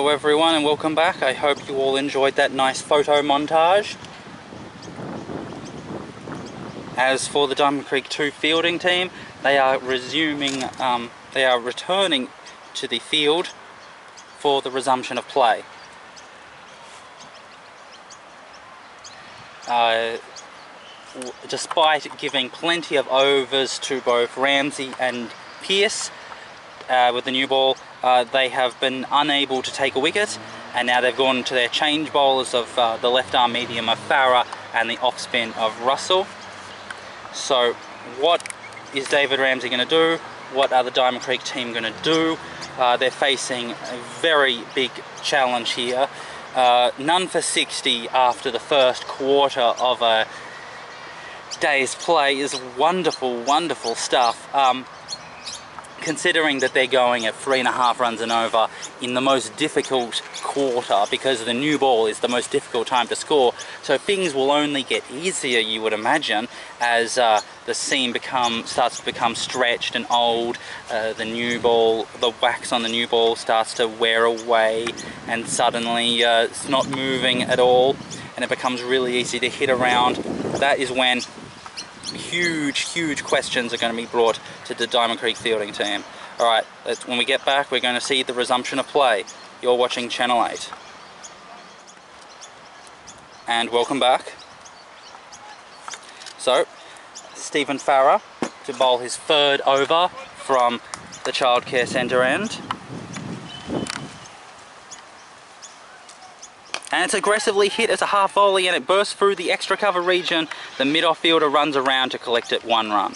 Hello everyone and welcome back. I hope you all enjoyed that nice photo montage. As for the Diamond Creek 2 fielding team, they are resuming, um, they are returning to the field for the resumption of play. Uh, despite giving plenty of overs to both Ramsey and Pearce uh, with the new ball, uh, they have been unable to take a wicket and now they've gone to their change bowlers of uh, the left arm medium of Farah and the off spin of Russell. So what is David Ramsey going to do? What are the Diamond Creek team going to do? Uh, they're facing a very big challenge here. Uh, none for 60 after the first quarter of a day's play is wonderful, wonderful stuff. Um, considering that they're going at three and a half runs and over in the most difficult quarter because the new ball is the most difficult time to score. So things will only get easier you would imagine as uh, the seam become starts to become stretched and old uh, the new ball the wax on the new ball starts to wear away and suddenly uh, it's not moving at all and it becomes really easy to hit around. That is when huge, huge questions are going to be brought to the Diamond Creek fielding team. Alright, when we get back, we're going to see the resumption of play. You're watching Channel 8. And welcome back. So, Stephen Farah to bowl his third over from the childcare centre end. And it's aggressively hit as a half volley and it bursts through the extra cover region. The mid-off fielder runs around to collect it one run.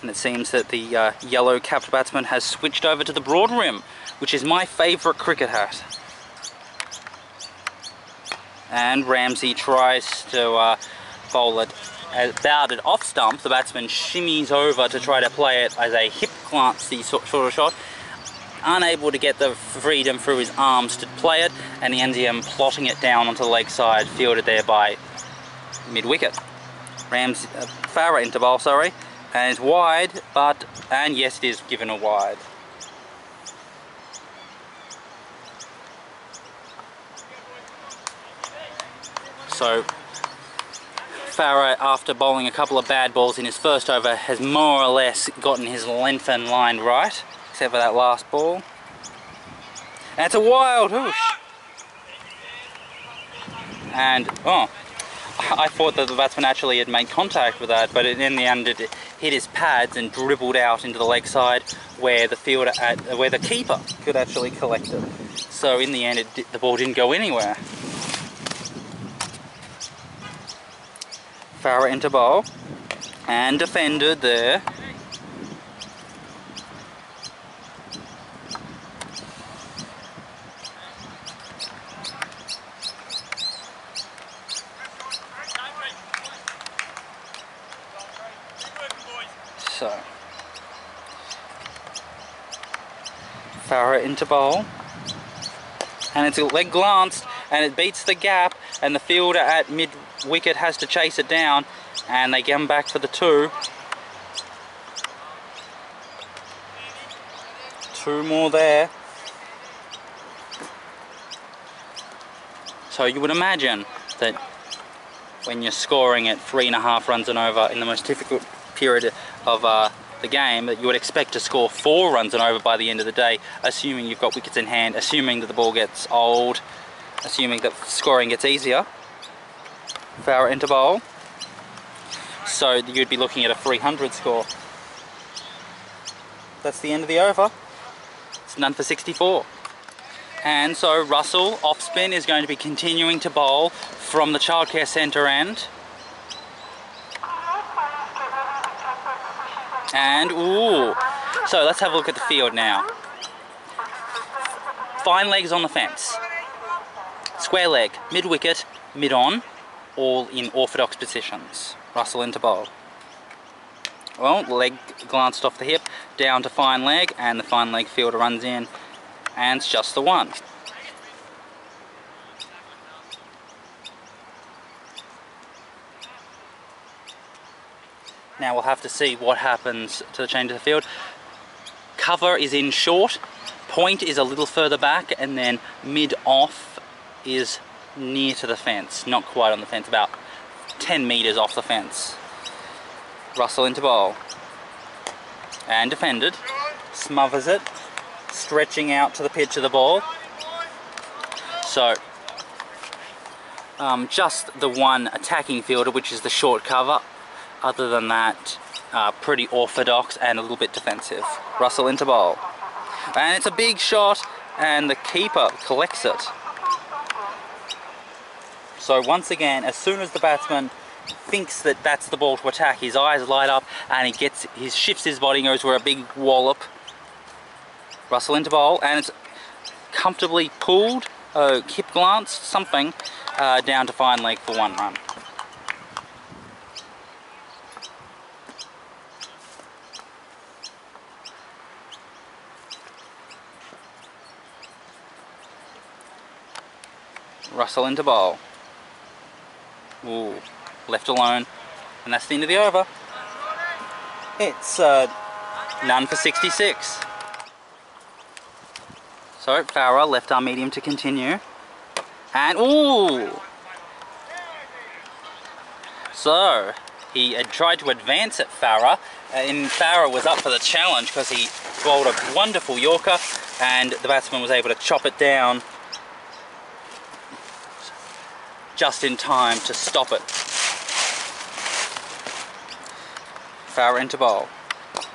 And it seems that the uh, yellow capped batsman has switched over to the broad rim, which is my favourite cricket hat and Ramsey tries to uh, bowl it about it off stump. The batsman shimmies over to try to play it as a hip glancey sort of shot. Unable to get the freedom through his arms to play it, and he ends up plotting it down onto the leg side, fielded there by mid wicket. Ramsey, uh, Farah into bowl, sorry, and it's wide, but and yes, it is given a wide. So Farah, after bowling a couple of bad balls in his first over, has more or less gotten his length and line right, except for that last ball. And it's a wild whoosh. And, oh, I thought that the batsman actually had made contact with that, but in the end it hit his pads and dribbled out into the leg side where the fielder, at, where the keeper could actually collect it. So in the end, it, the ball didn't go anywhere. Farah into bowl. And defended there. So, Farah into bowl. And it's a leg glanced and it beats the gap and the fielder at mid wicket has to chase it down and they come back for the two. Two more there. So you would imagine that when you're scoring at three and a half runs and over in the most difficult period of uh, the game that you would expect to score four runs and over by the end of the day assuming you've got wickets in hand assuming that the ball gets old assuming that scoring gets easier for our interval. So you'd be looking at a 300 score. That's the end of the over. It's none for 64. And so Russell, off spin, is going to be continuing to bowl from the childcare centre end. And, ooh. So let's have a look at the field now. Fine legs on the fence. Square leg, mid wicket, mid on, all in orthodox positions. Russell into bowl. Well, leg glanced off the hip, down to fine leg, and the fine leg fielder runs in, and it's just the one. Now we'll have to see what happens to the change of the field. Cover is in short, point is a little further back, and then mid off is near to the fence. Not quite on the fence, about 10 metres off the fence. Russell into bowl. And defended. Smothers it. Stretching out to the pitch of the ball. So, um, just the one attacking fielder, which is the short cover. Other than that, uh, pretty orthodox and a little bit defensive. Russell into bowl. And it's a big shot, and the keeper collects it. So once again, as soon as the batsman thinks that that's the ball to attack, his eyes light up and he gets, he shifts his body, goes for a big wallop. Russell into bowl, and it's comfortably pulled, uh, hip glance, something, uh, down to fine leg for one run. Russell into bowl. Ooh, left alone. And that's the end of the over. It's uh, none for 66. So Farah left our medium to continue. And ooh! So he had tried to advance at Farah, and Farah was up for the challenge because he bowled a wonderful Yorker, and the batsman was able to chop it down just in time to stop it. Farah into bowl.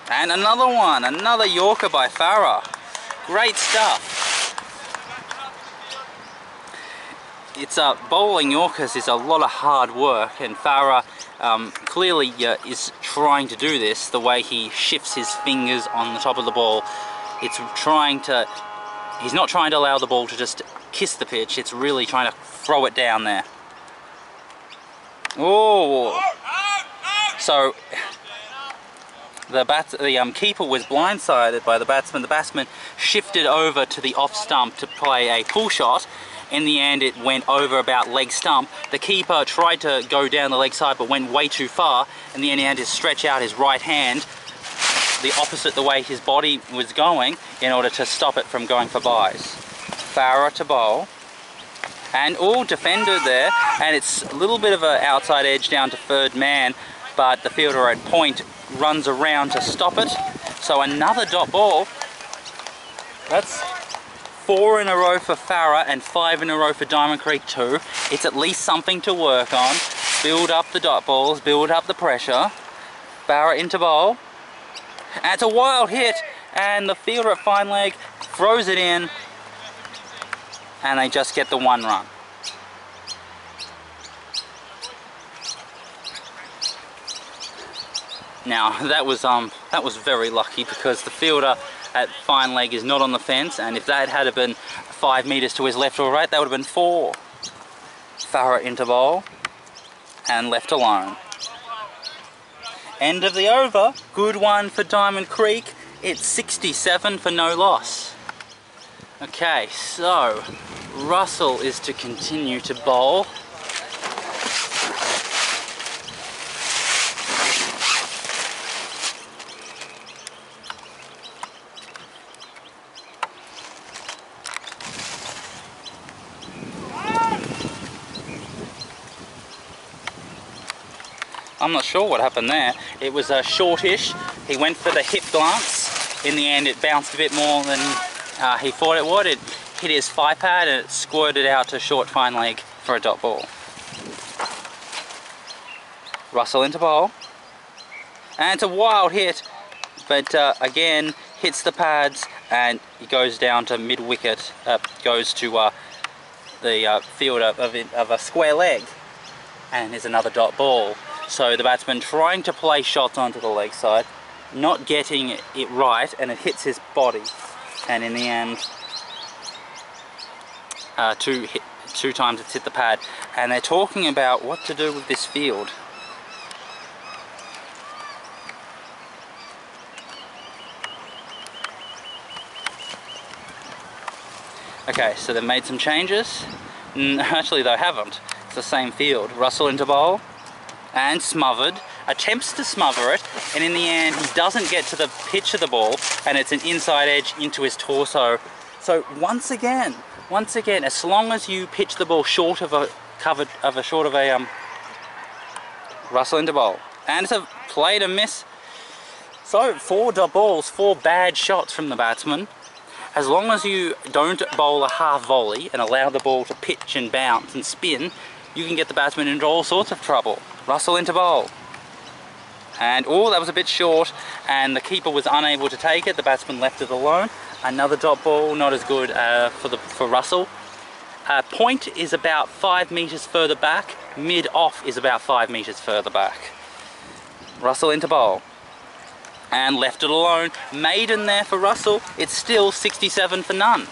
And another one, another Yorker by Farah. Great stuff. It's uh, bowling Yorkers is a lot of hard work and Farah um, clearly uh, is trying to do this the way he shifts his fingers on the top of the ball. It's trying to, he's not trying to allow the ball to just kiss the pitch, it's really trying to throw it down there. Oh! So, the bat, the um, keeper was blindsided by the batsman. The batsman shifted over to the off stump to play a pull shot. In the end, it went over about leg stump. The keeper tried to go down the leg side, but went way too far. In the end, he had to stretch out his right hand the opposite the way his body was going in order to stop it from going for byes. Farah to bowl and all defender there and it's a little bit of an outside edge down to third man but the fielder at point runs around to stop it. So another dot ball. That's four in a row for Farah and five in a row for Diamond Creek 2 it's at least something to work on. Build up the dot balls build up the pressure. Farah into bowl. And it's a wild hit and the fielder at fine leg throws it in and they just get the one run. Now that was um that was very lucky because the fielder at fine leg is not on the fence and if that had been five meters to his left or right that would have been four. Into bowl and left alone. End of the over. Good one for Diamond Creek. It's 67 for no loss. Okay, so Russell is to continue to bowl. I'm not sure what happened there. It was a shortish. He went for the hip glance. In the end, it bounced a bit more than uh, he thought it would. It hit his thigh pad and it squirted out to short fine leg for a dot ball. Russell into bowl. And it's a wild hit, but uh, again, hits the pads and he goes down to mid wicket, uh, goes to uh, the uh, field of, of, of a square leg. And there's another dot ball. So the batsman trying to play shots onto the leg side, not getting it right, and it hits his body and in the end uh, two, hit, two times it's hit the pad and they're talking about what to do with this field Okay, so they've made some changes. Actually, they haven't. It's the same field. Russell into bowl and smothered. Attempts to smother it, and in the end, he doesn't get to the pitch of the ball, and it's an inside edge into his torso. So once again, once again, as long as you pitch the ball short of a covered of a short of a um, Russell into bowl, and it's a play to miss. So four balls, four bad shots from the batsman. As long as you don't bowl a half volley and allow the ball to pitch and bounce and spin, you can get the batsman into all sorts of trouble. Russell into bowl. And oh, that was a bit short, and the keeper was unable to take it. The batsman left it alone. Another dot ball, not as good uh, for the for Russell. Uh, point is about five meters further back. Mid off is about five meters further back. Russell into bowl. And left it alone. Maiden there for Russell. It's still 67 for none.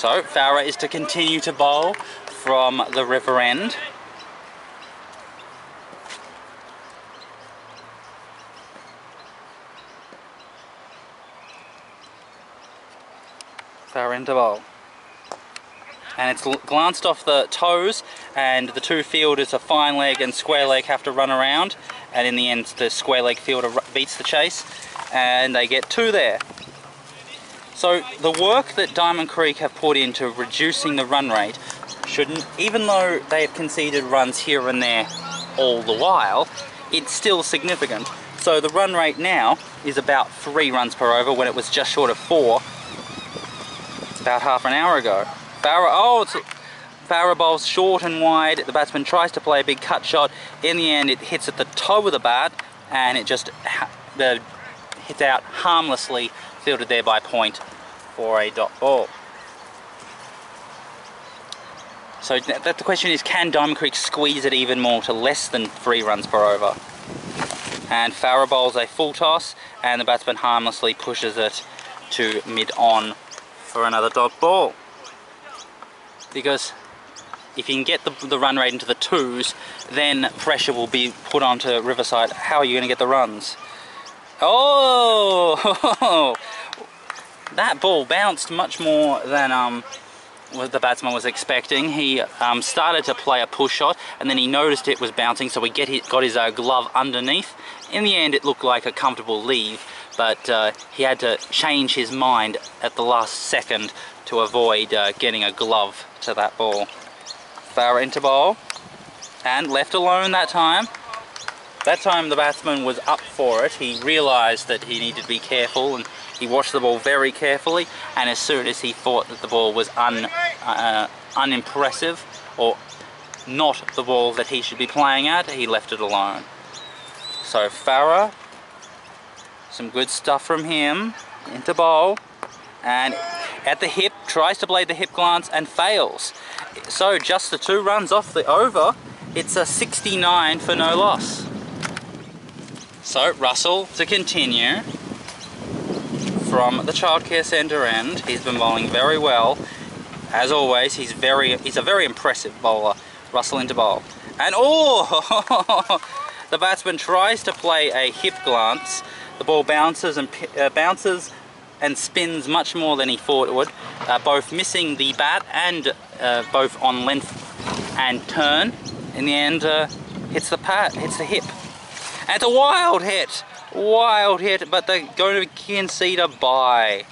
So Farah is to continue to bowl from the river end. Farah into bowl. And it's glanced off the toes and the two fielders, a fine leg and square leg, have to run around. And in the end, the square leg fielder beats the chase and they get two there. So the work that Diamond Creek have put into reducing the run rate shouldn't, even though they have conceded runs here and there all the while, it's still significant. So the run rate now is about three runs per over when it was just short of four about half an hour ago. Farah, oh, it's Farah bowls short and wide. The batsman tries to play a big cut shot. In the end, it hits at the toe of the bat and it just the hit out harmlessly fielded there by point for a dot ball. So the question is, can Diamond Creek squeeze it even more to less than three runs per over? And Farah bowls a full toss, and the batsman harmlessly pushes it to mid-on for another dot ball. Because if you can get the, the run rate into the twos, then pressure will be put onto Riverside. How are you going to get the runs? Oh! that ball bounced much more than um, the batsman was expecting. He um, started to play a push shot and then he noticed it was bouncing so he get his, got his uh, glove underneath. In the end it looked like a comfortable leave but uh, he had to change his mind at the last second to avoid uh, getting a glove to that ball. Farah into bowl and left alone that time. That time the batsman was up for it. He realised that he needed to be careful and he watched the ball very carefully and as soon as he thought that the ball was un, uh, unimpressive or not the ball that he should be playing at, he left it alone. So Farah, some good stuff from him into bowl and at the hip, tries to play the hip glance and fails. So just the two runs off the over, it's a 69 for no loss. So Russell to continue from the childcare centre end. He's been bowling very well. As always, he's very he's a very impressive bowler. Russell into bowl. And oh, the batsman tries to play a hip glance. The ball bounces and uh, bounces and spins much more than he thought it would, uh, both missing the bat and uh, both on length and turn. In the end, uh, hits the pat, hits the hip. And it's a wild hit, wild hit, but they're going to concede a bye.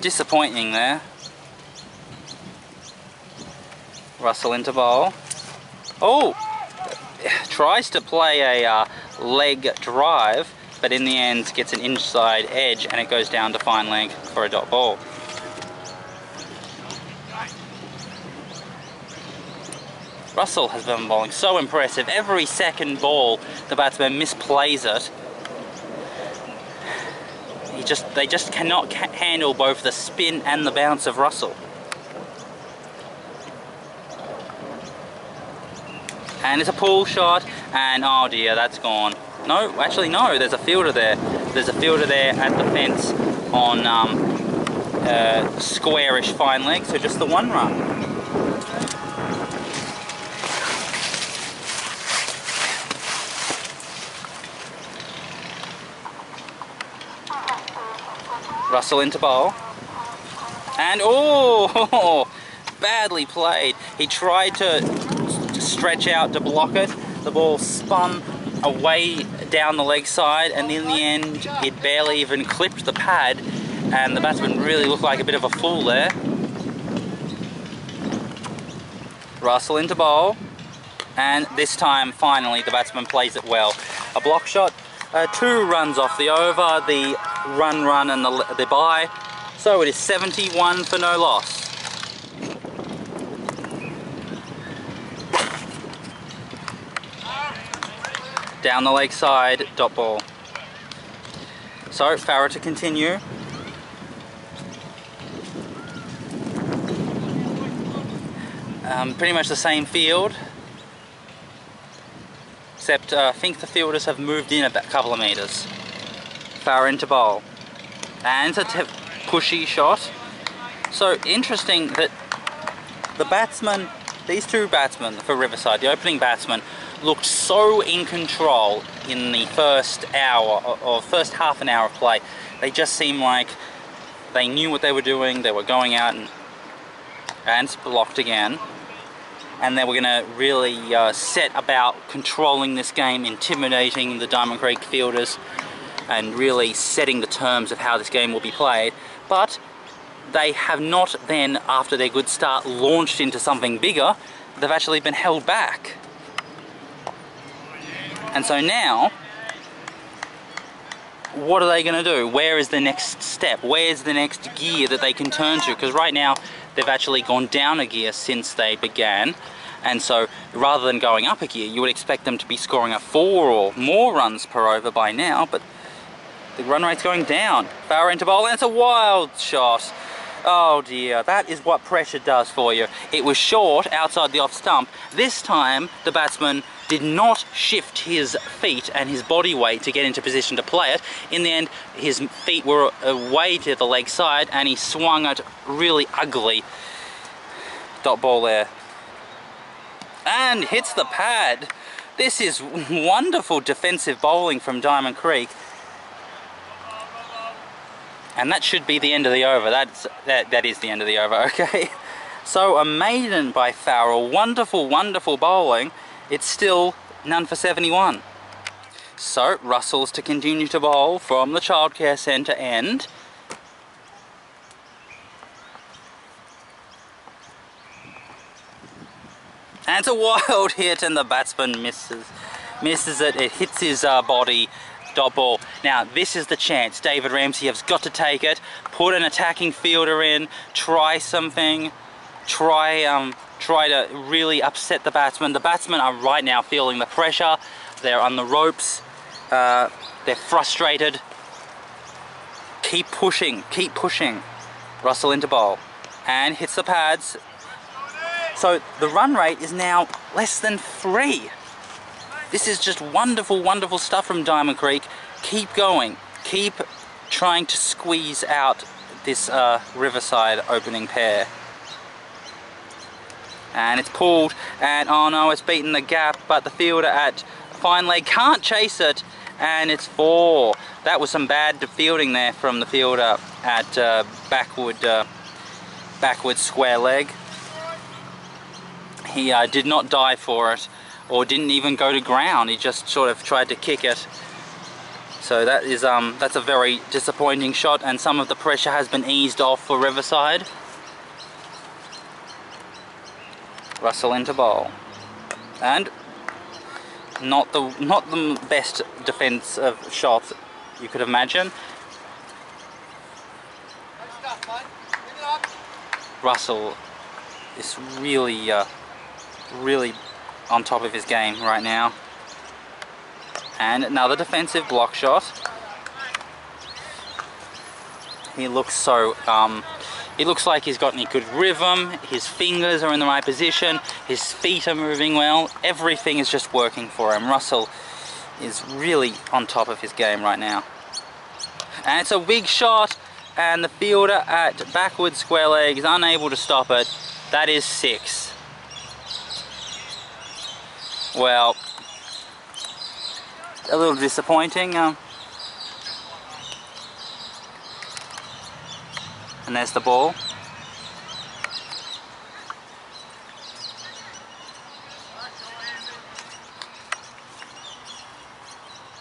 Disappointing there. Russell into bowl. Oh! Tries to play a uh, leg drive, but in the end gets an inside edge and it goes down to fine leg for a dot ball. Russell has been bowling so impressive. Every second ball, the batsman misplays it. He just, they just cannot ca handle both the spin and the bounce of Russell. and it's a pull shot and oh dear that's gone no, actually no, there's a fielder there. There's a fielder there at the fence on um, uh, squarish fine leg, so just the one run. Russell into bowl. And oh, badly played. He tried to stretch out to block it. The ball spun away down the leg side and in the end it barely even clipped the pad and the batsman really looked like a bit of a fool there. Russell into bowl and this time finally the batsman plays it well. A block shot, uh, two runs off the over, the run run and the, the bye. So it is 71 for no loss. Down the leg side, dot ball. So Farah to continue. Um, pretty much the same field except uh, I think the fielders have moved in a couple of metres. Far into bowl. And it's a pushy shot. So interesting that the batsman, these two batsmen for Riverside, the opening batsman, looked so in control in the first hour or first half an hour of play. They just seemed like they knew what they were doing, they were going out and and blocked again and they were going to really uh, set about controlling this game, intimidating the Diamond Creek fielders, and really setting the terms of how this game will be played. But they have not then, after their good start, launched into something bigger. They've actually been held back. And so now, what are they going to do? Where is the next step? Where's the next gear that they can turn to? Because right now, they've actually gone down a gear since they began. And so rather than going up a gear, you would expect them to be scoring a four or more runs per over by now, but the run rate's going down. Far into bowl, and it's a wild shot. Oh dear, that is what pressure does for you. It was short outside the off stump. This time, the batsman did not shift his feet and his body weight to get into position to play it. In the end, his feet were away to the leg side and he swung it really ugly. Dot ball there. And hits the pad. This is wonderful defensive bowling from Diamond Creek. And that should be the end of the over. That's, that, that is the end of the over, okay? So a maiden by Farrell. Wonderful, wonderful bowling. It's still none for 71. So Russell's to continue to bowl from the childcare centre end. And it's a wild hit and the batsman misses. Misses it, it hits his uh, body, dot ball. Now this is the chance. David Ramsey has got to take it, put an attacking fielder in, try something, try um, try to really upset the batsman. The batsmen are right now feeling the pressure. They're on the ropes. Uh, they're frustrated. Keep pushing, keep pushing. Russell into bowl and hits the pads. So the run rate is now less than three. This is just wonderful, wonderful stuff from Diamond Creek. Keep going. Keep trying to squeeze out this uh, Riverside opening pair. And it's pulled, and oh no, it's beaten the gap, but the fielder at fine leg can't chase it, and it's four. That was some bad fielding there from the fielder at uh, backward, uh, backward square leg. He uh, did not die for it or didn't even go to ground. He just sort of tried to kick it. So that is um, that's a very disappointing shot and some of the pressure has been eased off for Riverside. Russell into bowl. And not the not the best defense of shots you could imagine. Russell is really uh, really on top of his game right now. And another defensive block shot. He looks so, um, he looks like he's got any good rhythm, his fingers are in the right position, his feet are moving well, everything is just working for him. Russell is really on top of his game right now. And it's a big shot, and the fielder at backward square leg is unable to stop it. That is six. Well, a little disappointing. Um, There's the ball.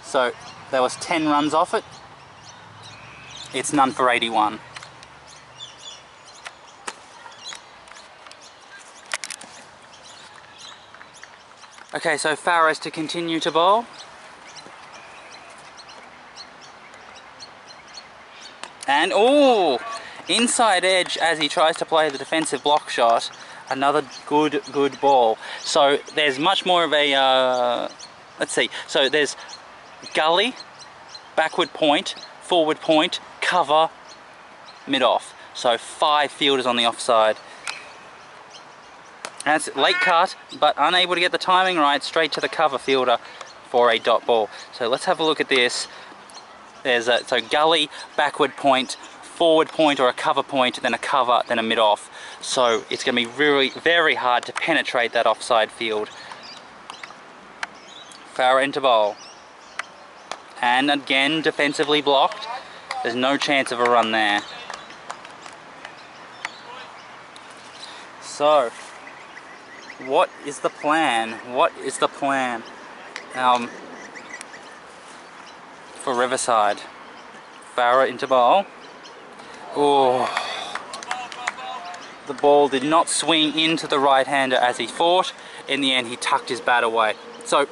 So there was 10 runs off it. It's none for 81. Okay, so Farah's to continue to bowl. And, oh, inside edge as he tries to play the defensive block shot. Another good, good ball. So there's much more of a, uh, let's see, so there's gully, backward point, forward point, cover, mid-off. So five fielders on the offside. That's late cut, but unable to get the timing right, straight to the cover fielder for a dot ball. So let's have a look at this. There's a so gully, backward point, forward point or a cover point, then a cover, then a mid-off. So it's going to be really very hard to penetrate that offside field. Farah into bowl. And again, defensively blocked. There's no chance of a run there. So, what is the plan? What is the plan um, for Riverside? Farah into bowl. Oh, the ball did not swing into the right-hander as he thought. In the end, he tucked his bat away. So,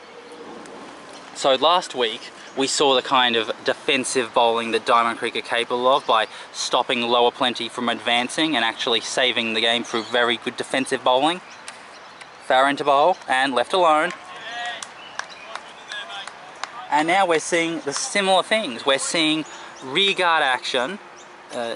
so last week we saw the kind of defensive bowling that Diamond Creek are capable of by stopping Lower Plenty from advancing and actually saving the game through very good defensive bowling. Farah into bowl and left alone. And now we're seeing the similar things. We're seeing rear guard action. Uh,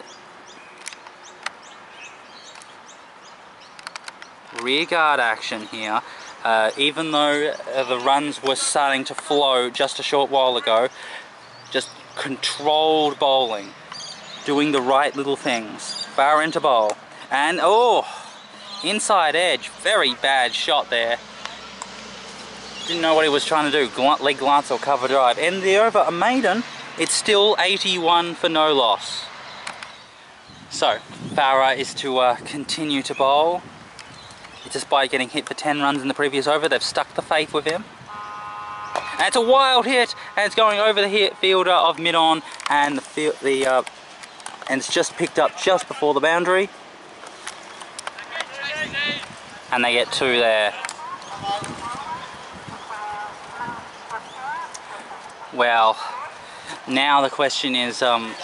rear guard action here. Uh, even though uh, the runs were starting to flow just a short while ago, just controlled bowling, doing the right little things. Far into bowl. And, oh, inside edge, very bad shot there. Didn't know what he was trying to do, Gl leg glance or cover drive. And the over a maiden, it's still 81 for no loss. So, Farah is to uh, continue to bowl. Despite getting hit for 10 runs in the previous over, they've stuck the faith with him. And it's a wild hit, and it's going over the hit fielder of mid-on, and the, the uh, and it's just picked up just before the boundary. And they get two there. Well, now the question is um,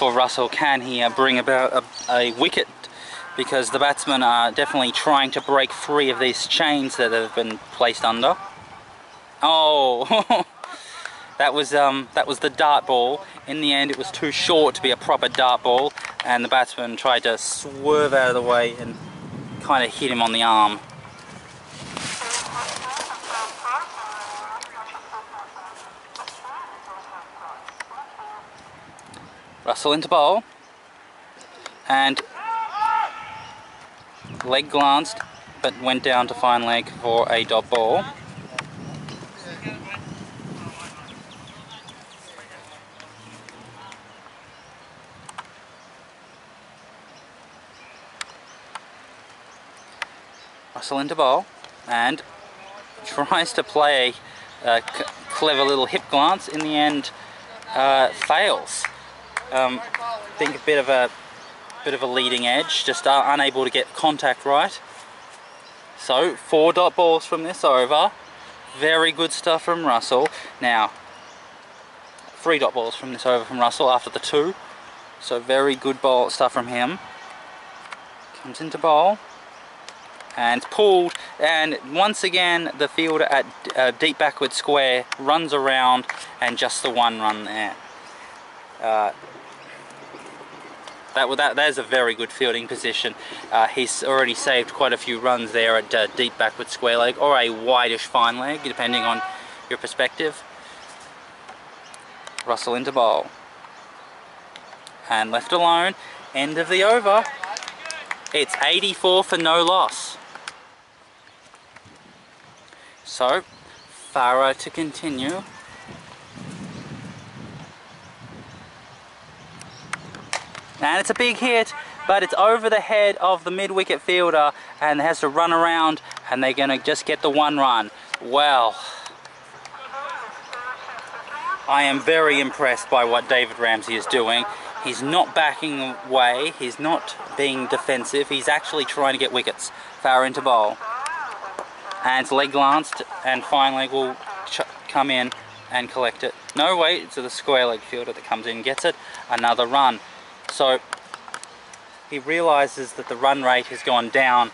for Russell, can he uh, bring about a, a wicket? Because the batsmen are definitely trying to break free of these chains that have been placed under. Oh, that was um, that was the dart ball. In the end, it was too short to be a proper dart ball, and the batsman tried to swerve out of the way and kind of hit him on the arm. Russell into bowl. And leg glanced, but went down to fine leg for a dot ball. Russell into bowl and tries to play a, clever little hip glance. In the end, uh, fails. Um, think a bit of a bit of a leading edge, just unable to get contact right. So four dot balls from this over. Very good stuff from Russell. Now, three dot balls from this over from Russell after the two. So very good ball stuff from him. Comes into bowl and pulled and once again the fielder at uh, deep backward square runs around and just the one run there. Uh, that, that there's a very good fielding position. Uh, he's already saved quite a few runs there at uh, deep backward square leg or a wideish fine leg, depending on your perspective. Russell into bowl. And left alone. End of the over. It's 84 for no loss. So, Farah to continue. And it's a big hit, but it's over the head of the mid-wicket fielder and has to run around and they're going to just get the one run. Well, I am very impressed by what David Ramsey is doing. He's not backing away, he's not being defensive, he's actually trying to get wickets. Far into bowl. And it's leg glanced and finally will come in and collect it. No, wait, it's the square leg fielder that comes in gets it. Another run. So he realizes that the run rate has gone down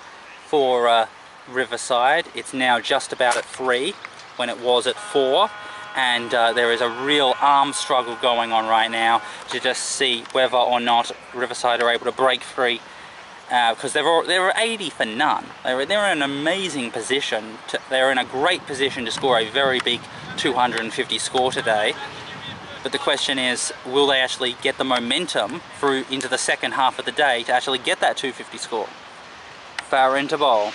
for uh, Riverside. It's now just about at three when it was at four and uh, there is a real arm struggle going on right now to just see whether or not Riverside are able to break free because uh, they're they're 80 for none. They're they're in an amazing position. To, they're in a great position to score a very big 250 score today. But the question is, will they actually get the momentum through into the second half of the day to actually get that 250 score? Far into bowl.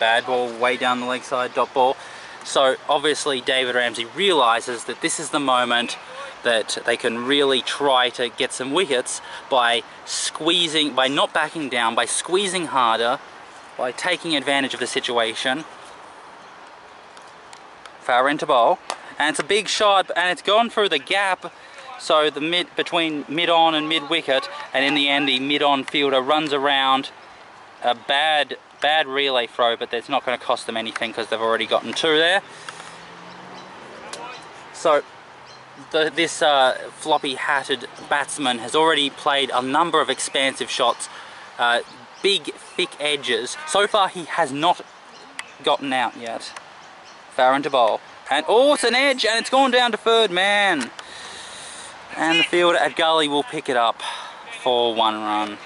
Bad ball way down the leg side, dot ball. So obviously David Ramsey realizes that this is the moment that they can really try to get some wickets by squeezing, by not backing down, by squeezing harder, by taking advantage of the situation. Far into bowl. And it's a big shot and it's gone through the gap so the mid between mid on and mid wicket and in the end the mid on fielder runs around a bad bad relay throw but that's not going to cost them anything because they've already gotten two there so the, this uh, floppy hatted batsman has already played a number of expansive shots, uh, big thick edges. So far he has not gotten out yet. Far into bowl. And oh, it's an edge and it's gone down to third man. And the fielder at Gully will pick it up for one run.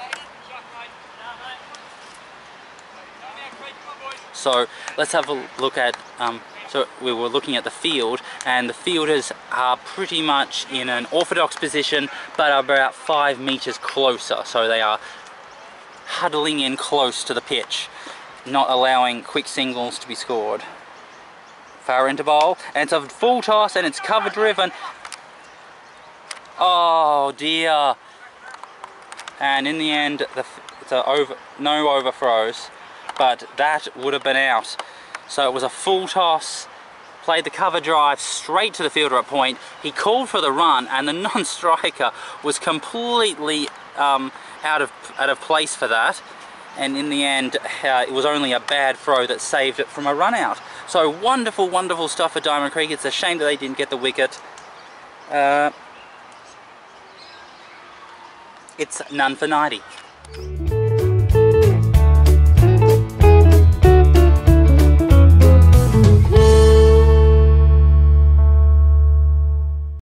So let's have a look at um, so we were looking at the field and the fielders are pretty much in an orthodox position but are about five meters closer. So they are huddling in close to the pitch, not allowing quick singles to be scored. Far into bowl and it's a full toss and it's cover driven. Oh dear. And in the end, the, it's a over, no overthrows, but that would have been out. So it was a full toss, played the cover drive straight to the fielder at point. He called for the run and the non-striker was completely um, out, of, out of place for that. And in the end, uh, it was only a bad throw that saved it from a run out. So wonderful, wonderful stuff for Diamond Creek. It's a shame that they didn't get the wicket. Uh, it's none for 90.